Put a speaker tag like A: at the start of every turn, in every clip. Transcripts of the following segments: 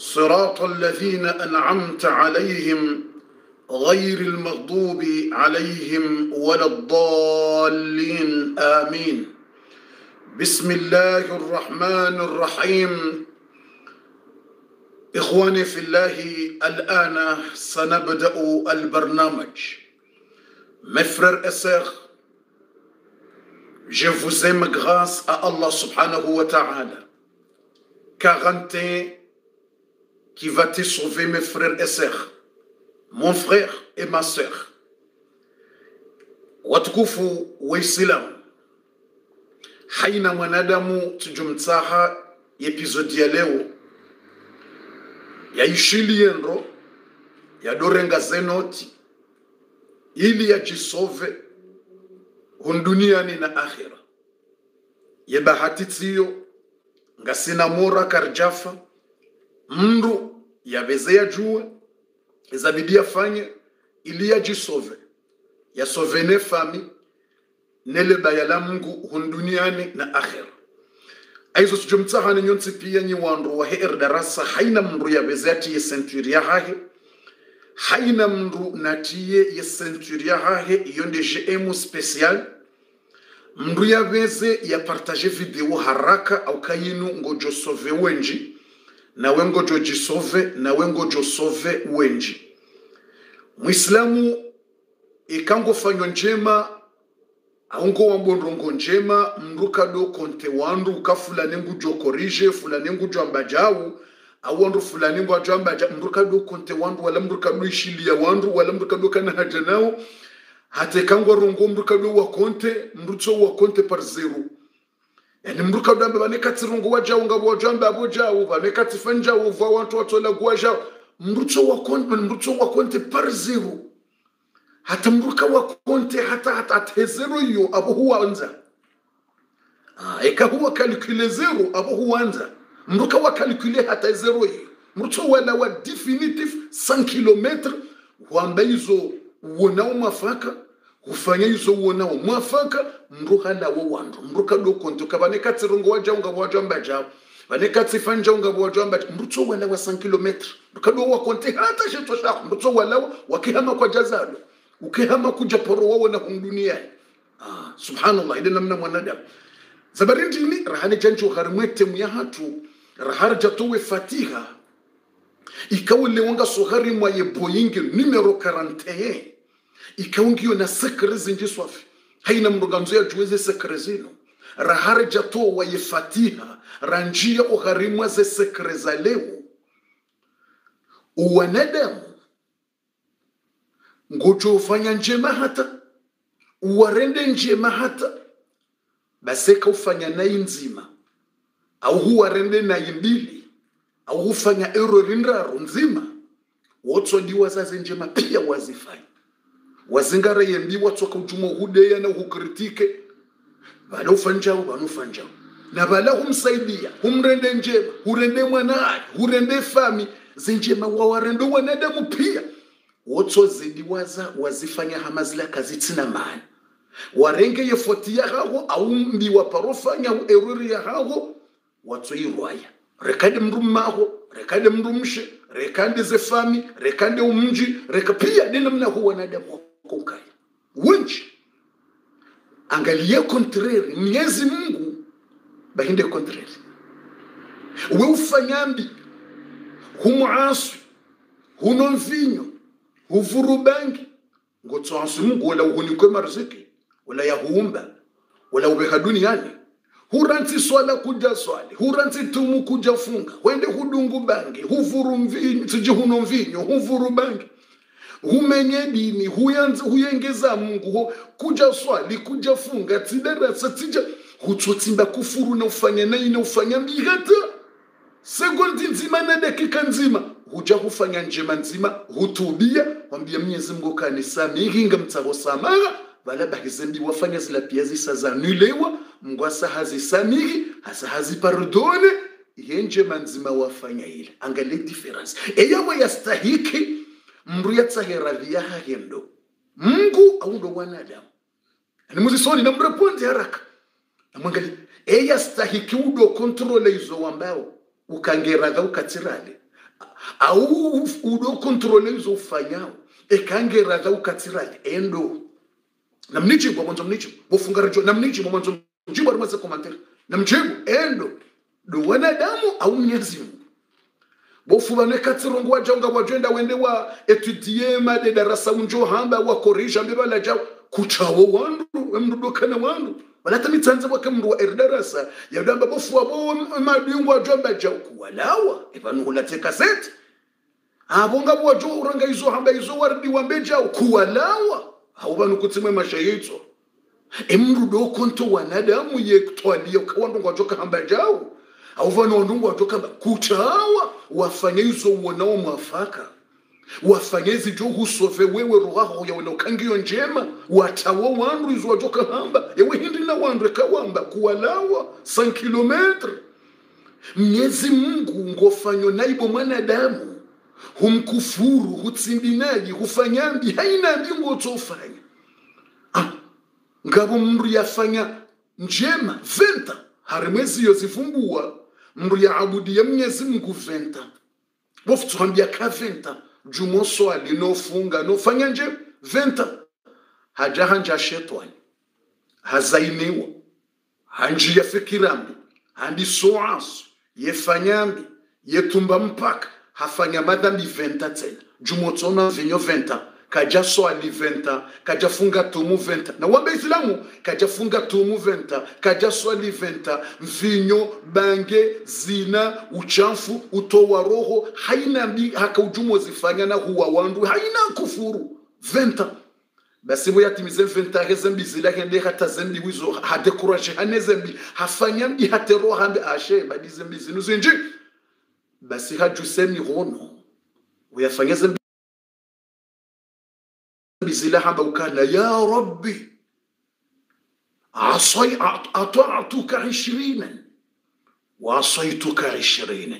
A: صراط الذين أنعمت عليهم غير المغضوب عليهم ولا الضالين. آمين. بسم الله الرحمن الرحيم. إخواني في الله الآن سنبدأ البرنامج. Et sœurs, je vous aime grâce à Allah subhanahu wa ta'ala. Quarantaine qui va te sauver, mes frères et sœurs, mon frère et ma sœur. Watukufu Waislamu, haina mwanadamu tujumtsaha episode ya leo. Ya dorenga zenoti. Ili yajisove hunduniani na akhira. Yebahatitiyo ngasina mora karjafa mndu yaveze yajue izabidi yafanye ili yajisove yasovene fami nelebaya la mungu hunduniani na akhera aizo sijomtsahani nyonsi pia nyi wandu wa heer darasa haina mndu yaveze yatiye senturi ya hahe. Haina mndu natiye ye senturi ya hahe iyo ndeje emu special. Mndu yaveze yapartaje video haraka au kayinu ngojo sove wenji nawe ngojo jisove nawe ngojo sove wenji mwislamu ikangofanywa njema aungo wambondrongo njema mruka do konte wandu ukafulane ngujo korije fulane ngujo ambajau au wandu fulani ngo ajo ambaja mruka do konte wandu wala mruka do ishilia wandu wala mruka do kana haja nao hate kangwa rongo mruka do wa konte mrutso wa konte par zero yani mruka dambe ambe bane rungu waja unga wajau mba abo jau bane katifanja uva wantu watola mruto tso wa konte tso wa konte par zero hata mruka ka wa konte hata hata hata zero hiyo abo huanza ah eka huwa calcule zero huanza anza mruka wa calcule hata zero yu mruto wala wa definitive 100 km wa mbaizo wonao mafaka hufanya hizo wonao mwafaka mndu halawo wandu. Mndu kado konto kabane katsirongo waja unga wajwa mbaja bane katsifanja unga wajwa mbaja mndu wala wa 100 km wa konte hata shito shako. Mrutso wala wa wakihama kwa jazalo ukihama kuja poro wao na humduniani ah subhanallah ile namna mwanadamu. Zabarindini rahani jancho harimwete muyahatu rahar jatowe fatiha. Ikawule wanga sohari mwaye boyingi numero 41 ikaungiyo na sekre zinji swafi. Haina mruganzo ya juweze sekre zino rahare jato wa yefatiha ranjia ugharimwa ze sekre za leo. Uwanadamu ngojo ufanya njema hata uwarende njema hata baseka ufanya nayi nzima au huwarende nayi mbili au hufanya erori ndraro nzima wotsodiwa zaze njema pia wazifanya wazingara yembi watsoka ujumo hudeya na hukritike. Bala ufanjao banufanjao na bala humsaidia humrende njema hurende mwanaye hurende fami. Zinjema wawarende wanadamu pia wotso waza wazifanya hamazila kazi tsina mani. Warenge yefoti yahaho au mbi waparofanya ya erori yahaho watsoirwaya rekade mndu mmaho rekade mndu mshe rekande zefami rekande umji reka pia nina mna huwa wakonkai wenji angalia kontrere mnyezi mungu bahinde kontrere we ufanyambi humuaswi huno mvinyo huvuru bangi ngotsansi mungu wala uhunikwe mariziki wala yahuumba wala ubeha duniani. Huransi swala kuja swali huransi tumu kuja funga. Wende hudungu bangi huvuru mvinyo siji huno mvinyo huvuru bangi humenye dini huyanza huyengeza mungu. Ho kuja swali kuja funga tidarasa tsija hutsotsimba kufuru na ufanya nayi na ufanya mbihata sekondi nzima na dakika nzima. Huja hufanya njema nzima hutubia. Wambia mwenyezi mungu kanisamihi ngamtsavo samara. Vala bahizembi wafanya zila pia zisazanulewa. Mungu asa hazisamihi hasa hazipardone iye njema nzima wafanya ile. Angale difference. Eyawe yastahiki mndu yatsaheradhi hahendo mungu aundo wanadamu ni muzisoni na mreponde haraka namwangali eyastahiki udo kontrole izo wambao ukangeraga ukatsirale au udo kontrole izo ufanyao ekangeraga ukatsirale endo namnichibwa mwanzo mnichibwa bofunga rejo namnichibwa mwanzo mjibwa rimweze komantera namjibu endo do wanadamu au mwenyezi mungu bofuvane katsirongo wajaunga wajenda wende wa etudie made darasa unjo hamba wakorisha mbebala jao kuchawo wandu emrudokana wandu. Walata mitsanza wake mndu wa erdarasa yadamba bofu wabo madingo ajomba jao kuwalawa. Teka kaseti. Abonga bwajo uranga izo hamba izo wardi wambe jao kuwalawa. Au banu kutsimwe mashayitso emrudo konto wanadamu yektwalia kawandu ngwajoka hamba jao au vanu wandu ngwajoka kuchawa wafanye izo uonao mwafaka. Wafanye zijo husove wewe rohaho yawena ukangiyo njema. Watawo wandu izo watoka hamba. Ewe hindi na wandu ekawamba kuwalawa 5 kilometre. Mnyezi mungu ngofanyo naibo mwanadamu humkufuru hutsimbinaji hufanyambi. Hainambi ngotsofanya ah, ngabo mndu yafanya njema. Venta harimwezi yozivumbua mndu ya mnyezi mungu venta bofutswambia ka venta jumo swali nofunga nofanya nje venta haja hanja shetani hazainiwa hanji yafikirambi handi soaso yefanyambi yetumba mpaka. Hafanya madhambi venta tena. Jumotsona vinyo venta kaja swali venta kaja funga tumu venta. Na wambe islamu kaja funga tumu venta kaja swali venta. Mvinyo bange zina uchafu utowa roho haina mbi haka ujumo zifanya na huwa wandu haina kufuru. Venta. Basi bo yatimize venta he zembi zila hende hata zembi wizo hadekuraje hane zembi. Hafanya mbi hatero hambe ashe badi zembi zinu zinji. Basi hajusemi hono. Uyafanya zembi zila hamba ukana ya rabbi عصي أطعتك عشرينا وعصيتك عشرينا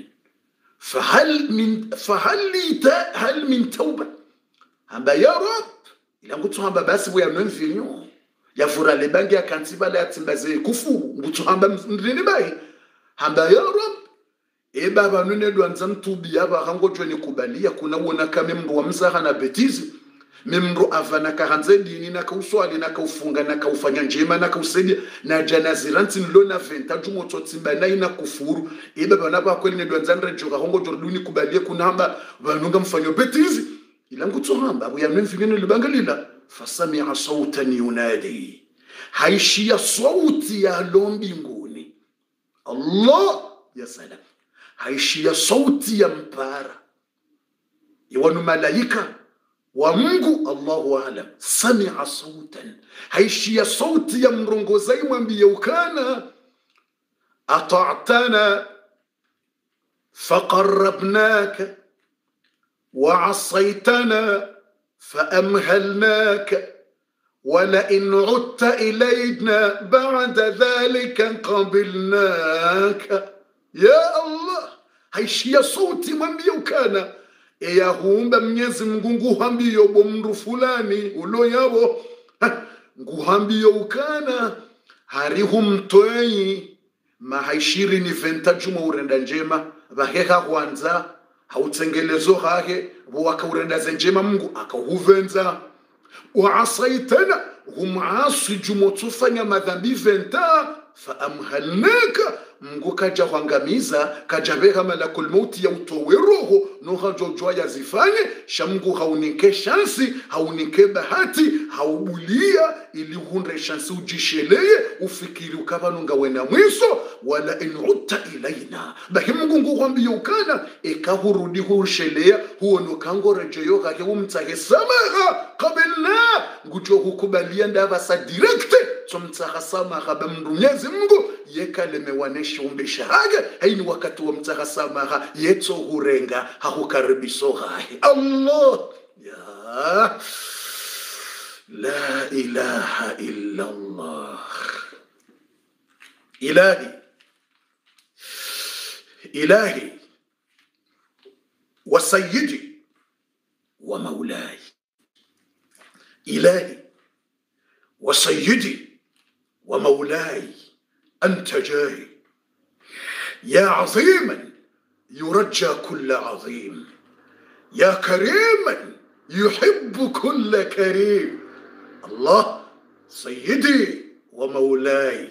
A: فهل من فهل لي تا هل من توبة hamba ya rab ila ngutu hamba basi buya memvinyo yavura lebangi akantiba la yatimbaze kufuru ngutu hamba ndini bai hamba ya rab e baba nune dwanza mtubi yaba hango jweni kubalia kuna wona kame mndu wa mzaha na betizi memndu avana kahanze dini na kauswali na kaufunga na kaufanya njema na kausaidia. Na janazira nlo na venta jumo tsotsimba na ina kufuru. Ibe bana ba kweli ne dwanza nrejoka hongo jorduni kubalie kunamba. Banunga mfanyo betizi. Ila ngutsohamba abuya nemfikene libangalila fasamia sautan yunadi haishia sauti ya lo mbinguni allah ya salam haishia sauti ya mpara. Iwanu malaika wa mungu allahu alam samia sautan haishia sauti ya mrongozai mwambie ukana atatana faqarabnaka وعصيتنا فأمهلناك ولئن عدت إلينا بعد ذلك قبلناك يا الله haishia sauti mwambie ukana eyahumba mnyezi mngu nguhambiyo bo mndu fulani ulo yabo nguhambiyo ukana harihu mtoi mahaishirini venta juma urenda njema vaheha kwanza hautsengelezo hake wakaurendaze njema mungu akauhuvenza waasaitana humasi jumotsufanya madhambi venta faamhalnaka mungu kaja huangamiza kaja beha malakul mauti ya utowe roho nohajojwa yazifanye sha mungu haunike shansi haunike bahati haubulia ili hunre shansi ujisheleye ufikiri ukavanunga wena mwiso wala inuta ilaina. Bahi mungu nguhwambiye ukana ekahurudi hushelea huono kangorejeyo hake umtsahe samaha. Kabelna ngujo hukubalia ndavasa direkte tsomtsahasamaha bamndu mnyezi mngu yekalemewanesha umbesha hage haini wakati wa mtsahasamaha yetso hurenga hahukaribiso hahe allah ya la ilaha illa allah ilahi ilahi وسيدي ومولاي إلهي وسيدي ومولاي أنت جاهي يا عظيما يرجى كل عظيم. يا كريما يحب كل كريم. الله سيدي ومولاي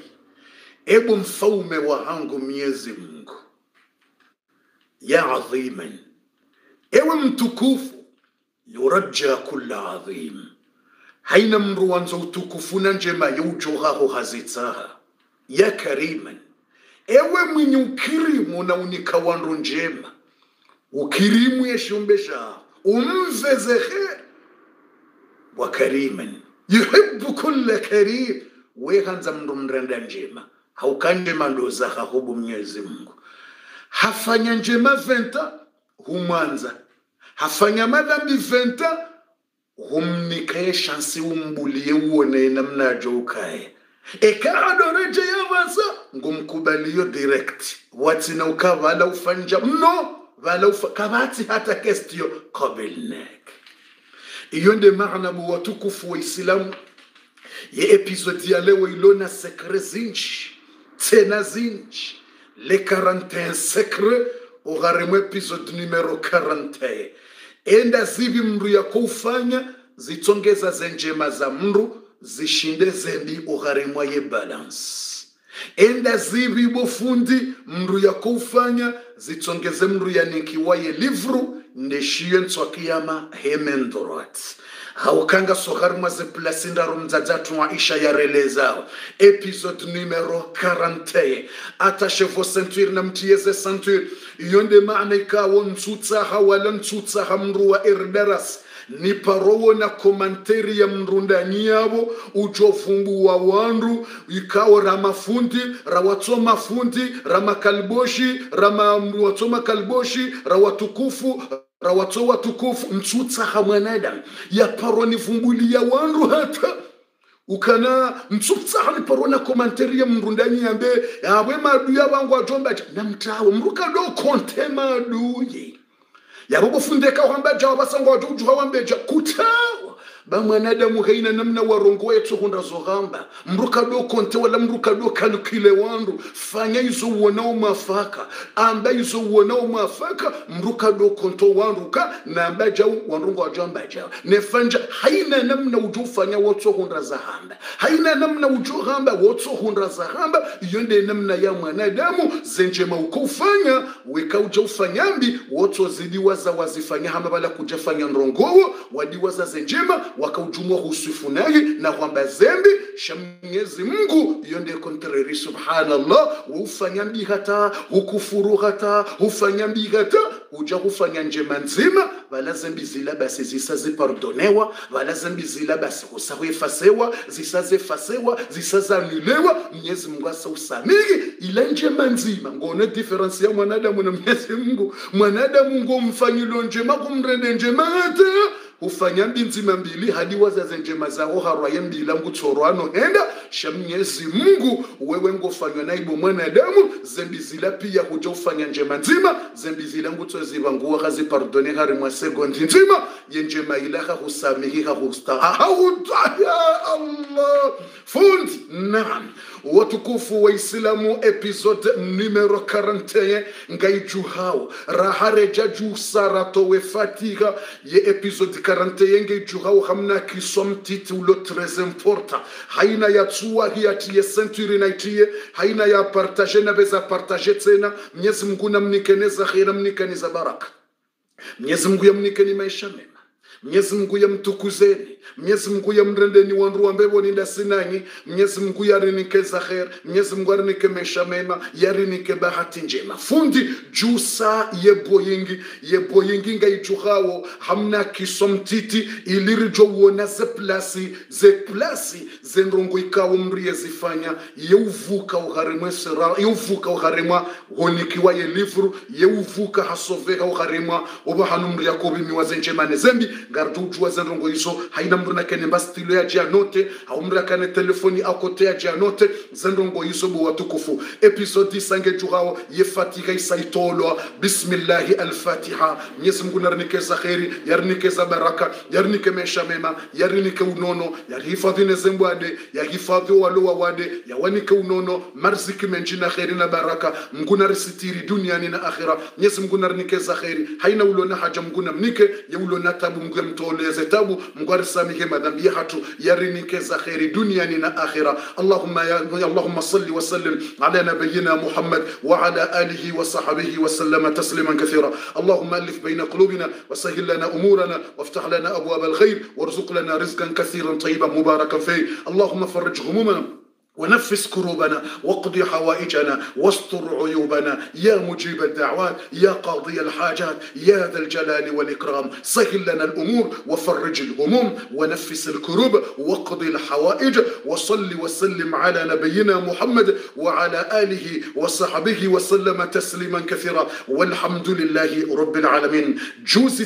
A: ابو مفومي وعنجو ميزمك يا عظيما ابو متكوف يرجى كل عظيم. هينا مروان زو تكوفونا جما يوجوها هو يا كريما ewe mwenye ukirimu na unika wandu njema, ukirimu yeshumbesha umvezehe wa kariman. Yuhibu kulla karim, wehanza mndu mrenda njema. Haukanjema ndoza hahubu mnyezi Mungu. Hafanya njema venta humwanza. Hafanya madhambi venta humnikaye shansi umbulie uone namna ajoukaye ekaadoreje ngo ngumkubaliyo direct. Watina ukavala ufanja mno vala ufa kavati hata kestiyo qabilnek iyo nde maana mu watukufu wa Islamu ye episodi ya leo ilona sekre zinji tena zinji le 41 sekre ugharemu episode numero 41 enda zivi mndu yakoufanya zitsongeza zenjema za mndu zishinde zendi ugharimwa ye balance. Enda zivi bofundi mndu yakoufanya zitsongeze mndu yanikiwa ye livru ndeshiye ntswakiyama hemendroat haukanga sogharimwa ziplasindaro mdzadzatu wa isha yarelezao episode numero 40 atashevo centuire na mtiyeze centuire iyo nde maana ikawo ntsutsaha wala ntsutsaha mndu wa erdaras ni parowo na komanteri ya mrundani yavo ujovumbu wa wandu ikawo ramafundi rawatsoma fundi ramakalboshi ramawatsoma kalboshi rawatukufu rawatso watukufu mtsutsaha mwanadamu ya wandu hata. Ukana mtsutsaha ni paro na komanteri ya mrundani yambe. Yawe maduya wangu atomba namtawe mrukado konte yabo bufunde ka wambeja abasangwa juju wambeja kuta bamwanadamu haina namna warongo wetu hunda zoghamba. Mruka do konte wala mruka do kalukile wandu. Fanya izo uonao mafaka amba izo uonao mafaka mruka do konto wanduka na amba jau wanrungo wajamba jau. Nefanja haina namna ujufanya woto hunda zahamba. Haina namna ujo hamba woto hunda zahamba. Yonde namna ya mwanadamu zenjema uko ufanya weka uja ufanyambi wotso zidiwaza wazifanya hamba bala kujafanya nrongowo wadiwaza zenjema wakaujumua husifu naye na kwamba zembi sha Mwenyezi Mungu yonde kontreri subhanallah ufanya mbi hata hukufuru hata hufanya mbi hata uja hufanya njema nzima wala zembi zila basi zisazipardonewa wala zembi zila basi husahuefasewa zisazefasewa zisazanilewa Mwenyezi Mungu asa usamihi ila njema nzima. Ngone diferensi ya mwanadamu na Mwenyezi Mungu. Mwanadamu ngomfanyilo njema kumrende njema hata hufanya mbi nzima mbili hadi wazaze njema zao harwaye mbila ngutsorwano henda sha mnyezi mungu wewe ngofanywa naibo mwanadamu. Zembi zila pia huja ufanya njema nzima. Zembi zila ngutsoziva nguwa hazipardone hari mwa segondi nzima. Ye njema ila hahusamihi hahusta ya allah. Fundi naam watukufu wa islamu episode numero 41 ngaijuhao rahareja juu saratowe fatiha ye episode 41 ngaijuhao hamna kiswa mtiti ulo tres important. Haina ya tsua hiatiye senturi naitiye haina ya partage na beza partage tena mwenyezi mungu namnikeneza khira mnikeneza baraka. Mwenyezi mungu yamnikeni maisha mema. Mwenyezi mungu yamtukuzeni mwenyezi mungu yamrendeni wandu ninda ndasinanyi mwenyezi mungu yarinikeza kher mwenyezi mungu yarinike mesha mema. Yarinike bahati njema. Fundi jusa yeboyingi yeboyingi ngaijuhawo hamna kiso mtiti ilirijo uona ze plasi. Ze plasi zenrongo ikawo mriye zifanya. Yeuvuka uharimwe sera. Yeuvuka uharimwa honikiwa ye livru. Yeuvuka hasoveka uharimwa oba hanu mriya kobimiwa zenjemane zembi. Ngarjo ujua zenrongo iso haina mru nakene mbastilo ya jianote au mru akane telefoni akote ya jianote zenrongo iso bo watukufu. Episodi sange juhao yefatika isaitolwa bismillahi alfatiha. Mwenyezi mungu narinekeza kheri yarinekeza baraka yarinike mesha mema yarinike unono yarihifadhine zembwade yahifadhi walowa wade yawanike unono marziki menji na kheri na baraka. Mungu narisitiri duniani na akhira. Mwenyezi mungu narinikeza kheri. Haina ulona haja mungu namnike ya ulona tabu mungu yamtoleze tabu mungu arisamihe وإسلامه ما دام يهاتو يرنك زخير دنيا لنا آخرة. اللهم يا اللهم صل وسلم على نبينا محمد وعلى آله وصحبه وسلم تسليما كثيرا. اللهم ألف بين قلوبنا وسهل لنا أمورنا وافتح لنا أبواب الخير وارزق لنا رزقا كثيرا طيبا مباركا فيه. اللهم فرج همومنا. ونفس كروبنا واقض حوائجنا واستر عيوبنا. يا مجيب الدعوات يا قاضي الحاجات يا ذا الجلال والإكرام. سهل لنا الأمور وفرج الهموم ونفس الكروب واقض الحوائج. وصل وسلم على نبينا محمد وعلى آله وصحبه وسلم تسليما كثيرا. والحمد لله رب العالمين. جوزي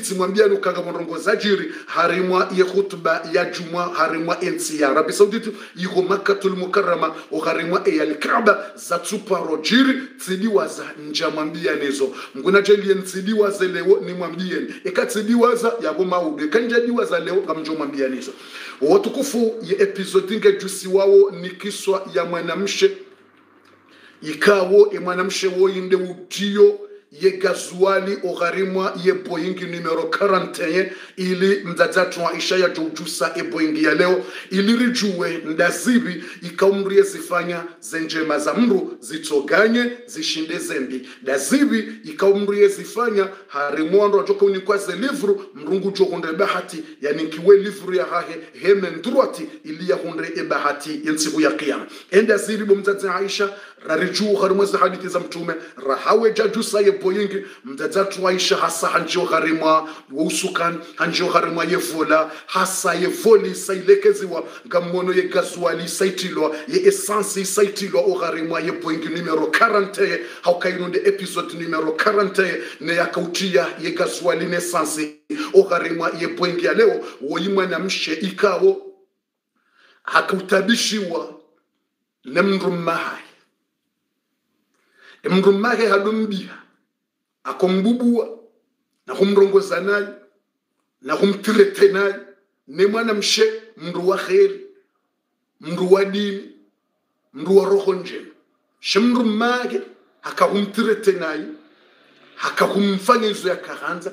A: lukaga mrongo zajiri harimwa ya khutba ya juma harimwa ensi ya Arabi Saudite yiko Makkatul Mukarrama uharimwa eyal Kaaba za tuparo jiri tsidiwaza njamwambia nezo mguna jelie ntsidiwaze leo nimwambieni ikatsidiwaza yabo maudu ikanjadiwaza leo kamjomwambia nezo watukufu ya nge ngejusi wawo ni kiswa ya mwanamshe. Ikawo emwanamshe woyinde utiyo ye gazuali ogharimwa ye boeing numero 41 ili mdzadzatu wa isha ya jojusa e boeing ya leo ili rijuwe ndazibi ikaumrie zifanya zenjema za mru zitoganye zishinde zembi. Ndazibi ikaumrie zifanya harimwando ajoka unikwaze livru mrungu jokunde bahati yani kiwe livru ya hahe heme ndruati ili ya hunde e bahati yensiku ya kiyama. Endazibi bomdzadzi aisha rarijuu harimwe za hadithi za mtume. Rahawe jajusa ye boyingi. Mdzadzatu aisha hasa hanjio harima wousukan hanjio harimwa yevola hasa yevoli isailekeziwa ngamono ye gazuali isaitilwa ye esansi isaitilwa ogharimwa ye boyingi numero 40 haukainunde episode numero 40 ne yegazuali ye gazuali ne esansi ogharimwa ye boyingi ya leo. Woyimwa na mshe ikawo hakautabishiwa ne mndu mmahai mndu mmake halumbiha akombubua na kumrongoza naye na kumtirete naye. Ne mwana mshe mndu wa kheri mndu wa dini mndu wa roho njema. She mndu mmake hakakumtirete naye hakakumfanya izo yakahanza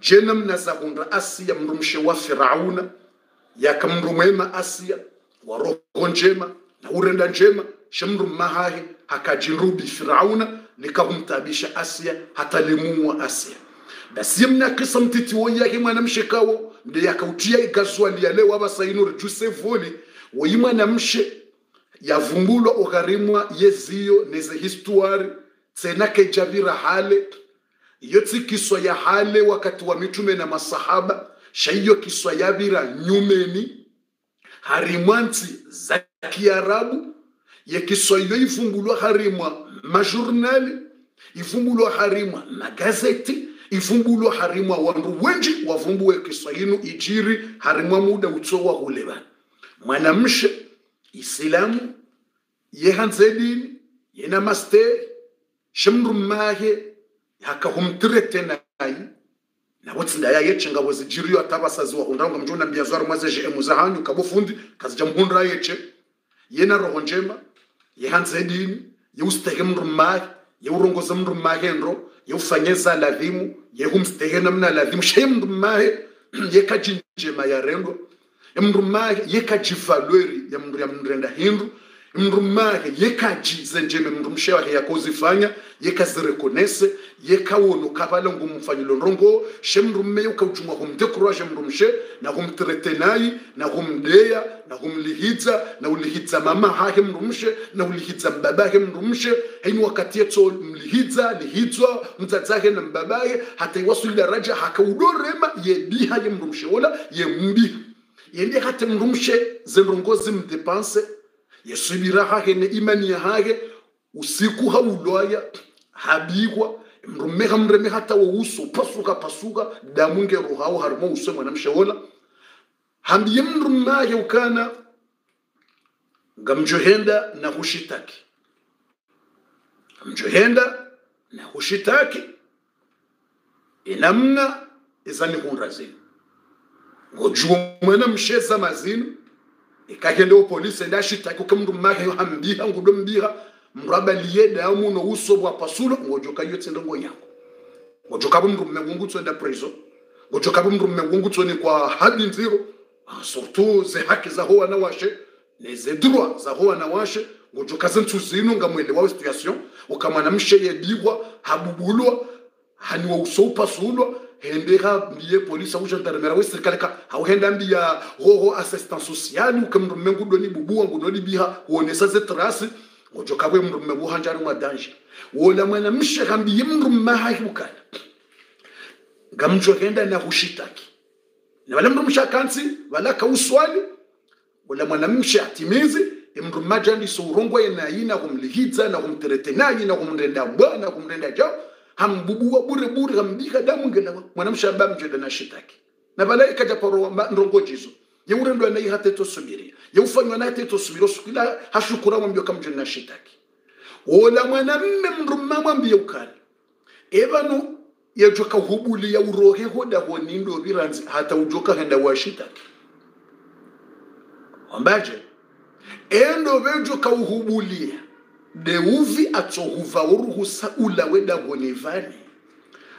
A: jena mnazahunda asiya mndu mshe wa firauna yaka mndu mwema asiya wa roho njema na urenda njema. She mndu mmahahe hakajinrubi firauna likamtabisha asia hata limua asia. Basi mna kisa mtiti wo yake mwana kawo nde yakautia igazwali yale abasainur jusevoli woyi mwanamshe yavumbulwa ogharimwa yeziyo neze histuari tsena kejavira hale. Iyo tsikiswa ya hale wakati wa mitume na masahaba shaiyo kiswa yavira nyumeni. Harimwa ntsi za kiarabu yekiswa kiswahili ivumbulwa harimwa majurnali ivumbulwa harimwa magazeti ivumbulwa harimwa wandu wenji wavumbuwe kiswahili ijiri harimwa muda utsowa huleba. Mwanamshe isilamu yehanzedini yena masteri shemndu mmahe hakahumtirete nayi. Nabo tsindaya yeche ngabo zijiriyo undanga mjona mjuna rumaze mwazeje emuzahanyu kabofundi kazija jamhundra yeche yena roho njema yehanzedini yeusiteke mndu mmake yeurongoza mndu mmahe nro yeufanyeza aladhimu yehumsiteke namna aladhimu sheye mndu mmahe yekajinjema yarendo mndu mmahe yekajivalweri ya mndu hindu mrumahe yekajize njeme mrumshe wahe yakozifanya yekazirekonese yekawona kabala ngumfanyilo nrongo she mrumme ukaujumwa she mrumshe na humtretenai na humdeya na humlihidza na ulihidza mama hahe mrumshe na ulihidza mbabahe mrumshe. Haini wakati yetso mlihidza lihidzwa mdzadzahe na mbabahe hata iwasuli raja hakaudorema yebiha ye mrumshe wala ye mbiha yende hate mrumshe zenrongozi mdepanse yesubira hahe ne imani ya hahe usiku haulwaya habikwa mrume mreme hata wo uso pasuka pasuka damu ngero hao harimo uso mwana mshaola hambiye mrumaye ukana ngamjohenda na hushitaki. Mjohenda na hushitaki inamna izani zinu ngojuo mwana msheza mazinu ikahende polisi ndashitaki mndu mahe hambiha ngudo mbiha mrabaliye damu no uso bwa pasulo ngojoka yo tsenda ngo yango ngojoka mndu mmengungutswe nda prison ngojoka mndu mmengungutswe ni kwa hadi nziro. Ah, surtout ze haki za ho na washe. Ne ze droit za ho na washe. Ngojoka zentu zino ngamwele wa situation. Ukamana mshe yedibwa habubulwa hani wa uso pasulo hendera mbiye polisi au gendarmerie we serikali ka hauhenda mbia hoho assistance sociale ukamrume bubuwa wangu ni biha uonesa ze trasi ngojoka bwe mndu mmebuhanjari mwa danje wola mwana mshe kambi mrume mmahahi ukana. Ngamjogenda na hushitaki. Na wala mrume mshakansi wala kauswali wala mwanamshe atimizi mndu mmaja ndi sourongwa yena ina kumlihidza na kumteretenayi na kumrenda bwa na kumrenda jao hambubuwa bure bure hambika damu ngela mwanamshe aba mjenda na shitaki na wala kaja poro ndongojizo ye urendwa yeurendwa na ihate to ye ufanywa na hate to subiro sukila hashukura mwambio na shitaki wola mwanamme mndu mmamwambie ukali. Joka hubuli ya urohe hoda honindo viranzi. Hata ujoka henda washitaki ambaje endo vejoka uhubulia deuvi atsohuva uruhusa ula weda honevani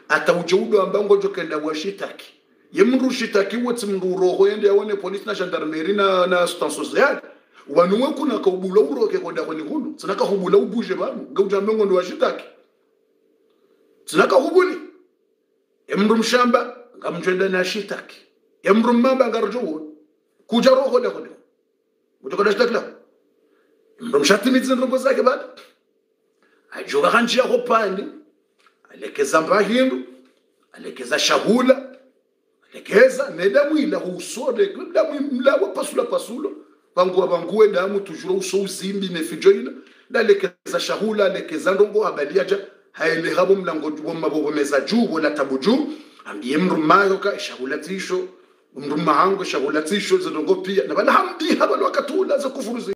A: ata ujoudo ambango joka henda washitaki ye mndu ushitakiwe tsi mndu uroho yende yawone polisi na gendarmerie na na assistance sociale wanuwe kuna kaubula uroke kwenda honi hunu tsinaka hubula ubuje vanu ngauja mbengo ndo washitaki. Tsinaka hubuli. Emndu mshamba ngamjenda na shitaki. Emndu mmamba ngarjo kuja roho de kwenda kutoka da shitaki la emndu mshatimizi ndongo zake bada ajuka kanjia ko pandi alekeza mbahindu. Alekeza shahula alekeza nedamu ila usode damu mlawa pasula pasulo. Banguwa banguwe damu tujura uso uzimbi nefijo na lekeza shahula alekeza ndongo abaliaja haele habo mlango womabo meza juu wala tabu juu ambiye mndu mayo ka shahula tisho. Mndu mahango shahula tisho zindongo pia. Na bala hamdi haba wakatula za kufuru zi-